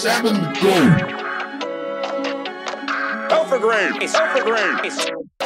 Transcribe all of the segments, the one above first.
seven, go. Alpha grade. Alpha grade.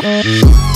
Thank